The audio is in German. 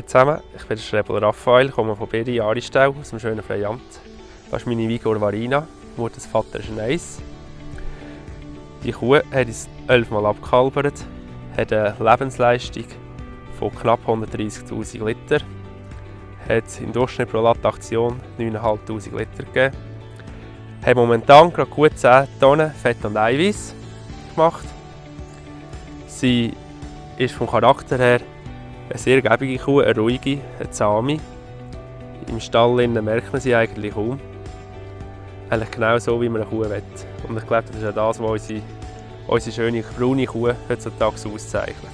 zusammen, ich bin der Schrebel Raphael, komme von BD Aristau aus dem schönen Freiamt. Das ist meine Vigor Varina, Mutters Vater ist ein Eis. Die Kuh hat uns elfmal abgekalbert, hat eine Lebensleistung von knapp 130'000 Liter, hat im Durchschnitt pro Lattaktion 9'500 Liter gegeben, hat momentan gerade gut 10 Tonnen Fett und Eiweiß gemacht. Sie ist vom Charakter her eine sehr gebige Kuh, eine ruhige, eine zahme. Im Stall merkt man sie eigentlich kaum. Eigentlich genau so, wie man eine Kuh will. Und ich glaube, das ist auch das, was unsere, unsere schöne braune Kuh heutzutage auszeichnet.